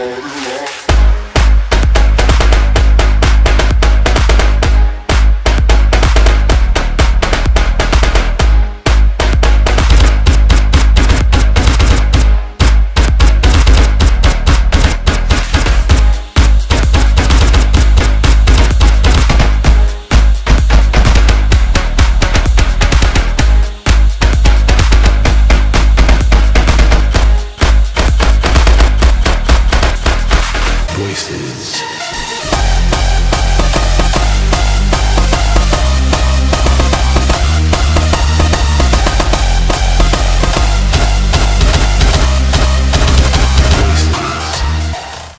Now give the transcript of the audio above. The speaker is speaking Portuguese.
Body voices.